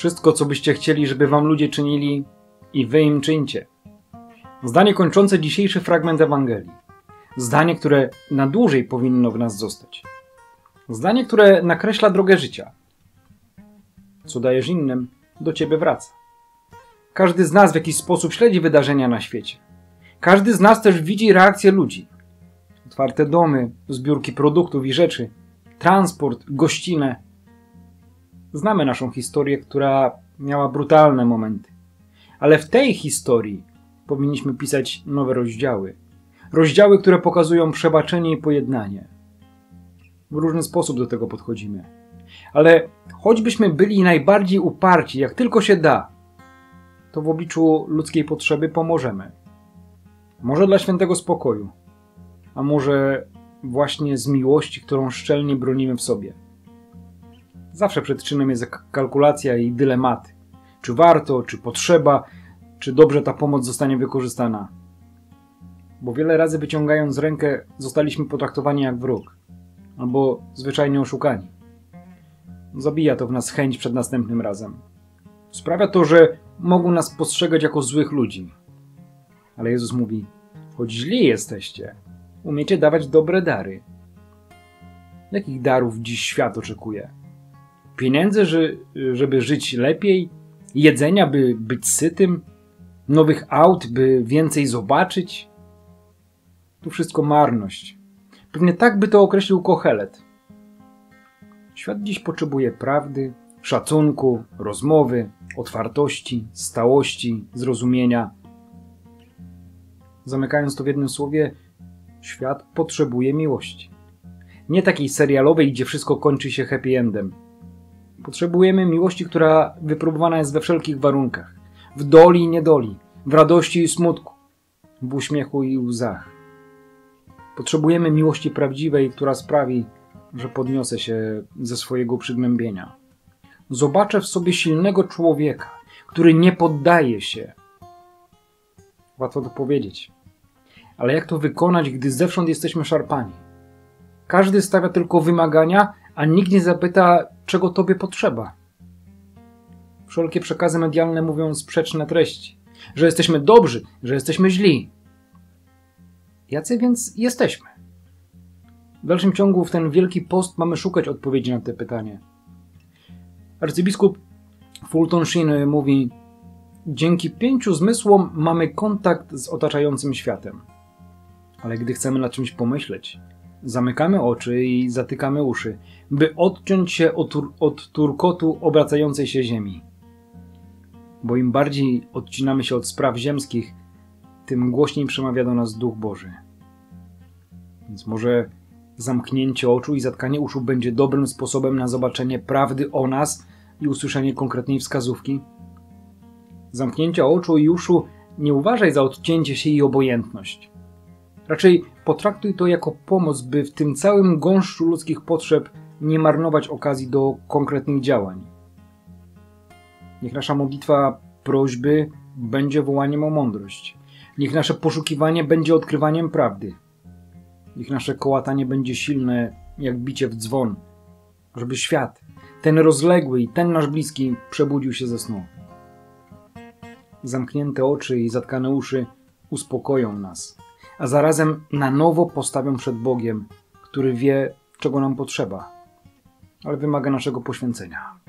Wszystko, co byście chcieli, żeby wam ludzie czynili, i wy im czyńcie. Zdanie kończące dzisiejszy fragment Ewangelii. Zdanie, które na dłużej powinno w nas zostać. Zdanie, które nakreśla drogę życia. Co dajesz innym, do ciebie wraca. Każdy z nas w jakiś sposób śledzi wydarzenia na świecie. Każdy z nas też widzi reakcje ludzi. Otwarte domy, zbiórki produktów i rzeczy, transport, gościnę. Znamy naszą historię, która miała brutalne momenty. Ale w tej historii powinniśmy pisać nowe rozdziały. Rozdziały, które pokazują przebaczenie i pojednanie. W różny sposób do tego podchodzimy. Ale choćbyśmy byli najbardziej uparci, jak tylko się da, to w obliczu ludzkiej potrzeby pomożemy. Może dla świętego spokoju, a może właśnie z miłości, którą szczelnie bronimy w sobie. Zawsze przed czynem jest kalkulacja i dylematy. Czy warto, czy potrzeba, czy dobrze ta pomoc zostanie wykorzystana. Bo wiele razy wyciągając rękę, zostaliśmy potraktowani jak wróg, albo zwyczajnie oszukani. Zabija to w nas chęć przed następnym razem. Sprawia to, że mogą nas postrzegać jako złych ludzi. Ale Jezus mówi: Choć źli jesteście, umiecie dawać dobre dary. Jakich darów dziś świat oczekuje? Pieniędzy, żeby żyć lepiej? Jedzenia, by być sytym? Nowych aut, by więcej zobaczyć? Tu wszystko marność. Pewnie tak by to określił Kochelet. Świat dziś potrzebuje prawdy, szacunku, rozmowy, otwartości, stałości, zrozumienia. Zamykając to w jednym słowie, świat potrzebuje miłości. Nie takiej serialowej, gdzie wszystko kończy się happy endem. Potrzebujemy miłości, która wypróbowana jest we wszelkich warunkach. W doli i niedoli, w radości i smutku, w uśmiechu i łzach. Potrzebujemy miłości prawdziwej, która sprawi, że podniosę się ze swojego przygnębienia. Zobaczę w sobie silnego człowieka, który nie poddaje się. Łatwo to powiedzieć. Ale jak to wykonać, gdy zewsząd jesteśmy szarpani? Każdy stawia tylko wymagania, a nikt nie zapyta, czego tobie potrzeba. Wszelkie przekazy medialne mówią sprzeczne treści, że jesteśmy dobrzy, że jesteśmy źli. Jacy więc jesteśmy? W dalszym ciągu w ten wielki post mamy szukać odpowiedzi na te pytanie. Arcybiskup Fulton Sheen mówi: Dzięki pięciu zmysłom mamy kontakt z otaczającym światem. Ale gdy chcemy nad czymś pomyśleć, zamykamy oczy i zatykamy uszy, by odciąć się od, od turkotu obracającej się ziemi. Bo im bardziej odcinamy się od spraw ziemskich, tym głośniej przemawia do nas Duch Boży. Więc może zamknięcie oczu i zatkanie uszu będzie dobrym sposobem na zobaczenie prawdy o nas i usłyszenie konkretnej wskazówki? Zamknięcie oczu i uszu nie uważaj za odcięcie się i obojętność. Raczej potraktuj to jako pomoc, by w tym całym gąszczu ludzkich potrzeb nie marnować okazji do konkretnych działań. Niech nasza modlitwa prośby będzie wołaniem o mądrość. Niech nasze poszukiwanie będzie odkrywaniem prawdy. Niech nasze kołatanie będzie silne jak bicie w dzwon, żeby świat, ten rozległy i ten nasz bliski, przebudził się ze snu. Zamknięte oczy i zatkane uszy uspokoją nas, a zarazem na nowo postawią przed Bogiem, który wie, czego nam potrzeba, ale wymaga naszego poświęcenia.